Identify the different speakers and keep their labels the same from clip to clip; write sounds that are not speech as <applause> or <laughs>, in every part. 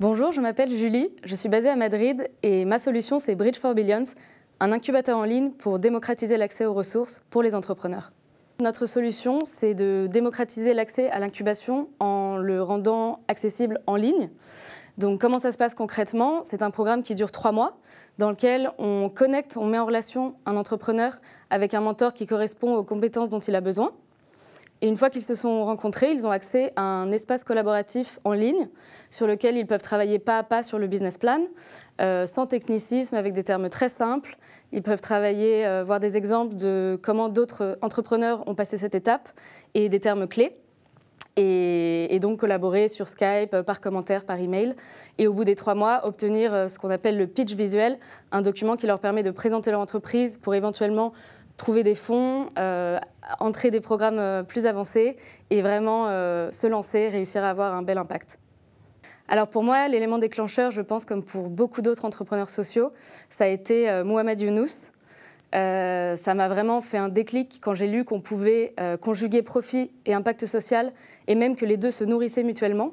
Speaker 1: Bonjour, je m'appelle Julie, je suis basée à Madrid et ma solution c'est Bridge for Billions, un incubateur en ligne pour démocratiser l'accès aux ressources pour les entrepreneurs. Notre solution, c'est de démocratiser l'accès à l'incubation en le rendant accessible en ligne. Donc comment ça se passe concrètement? C'est un programme qui dure trois mois, dans lequel on connecte, on met en relation un entrepreneur avec un mentor qui correspond aux compétences dont il a besoin. Et une fois qu'ils se sont rencontrés, ils ont accès à un espace collaboratif en ligne sur lequel ils peuvent travailler pas à pas sur le business plan, euh, sans technicisme, avec des termes très simples. Ils peuvent travailler, euh, voir des exemples de comment d'autres entrepreneurs ont passé cette étape et des termes clés. Et, et, donc collaborer sur Skype, euh, par commentaire, par email. Et au bout des trois mois, obtenir ce qu'on appelle le pitch visuel, un document qui leur permet de présenter leur entreprise pour éventuellement trouver des fonds, euh, entrer des programmes euh, plus avancés et vraiment euh, se lancer, réussir à avoir un bel impact. Alors pour moi, l'élément déclencheur, je pense comme pour beaucoup d'autres entrepreneurs sociaux, ça a été Mohamed Younous. ça m'a vraiment fait un déclic quand j'ai lu qu'on pouvait conjuguer profit et impact social et même que les deux se nourrissaient mutuellement.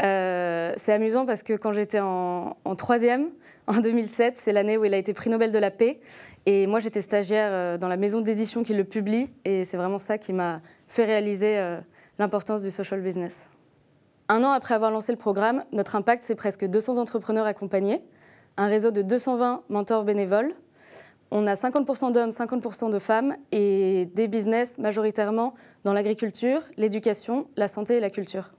Speaker 1: Euh, c'est amusant parce que quand j'étais en, troisième, <laughs> en 2007, c'est l'année où il a été prix Nobel de la paix. Et moi, j'étais stagiaire euh, dans la maison d'édition qui le publie. Et c'est vraiment ça qui m'a fait réaliser euh, l'importance du social business. Un an après avoir lancé le programme, notre impact, c'est presque 200 entrepreneurs accompagnés, un réseau de 220 mentors bénévoles. On a 50% d'hommes, 50% de femmes et des business majoritairement dans l'agriculture, l'éducation, la santé et la culture.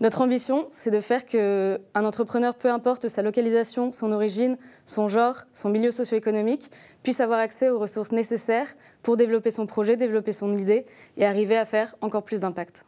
Speaker 1: Notre ambition, c'est de faire qu'un entrepreneur, peu importe sa localisation, son origine, son genre, son milieu socio-économique, puisse avoir accès aux ressources nécessaires pour développer son projet, développer son idée et arriver à faire encore plus d'impact.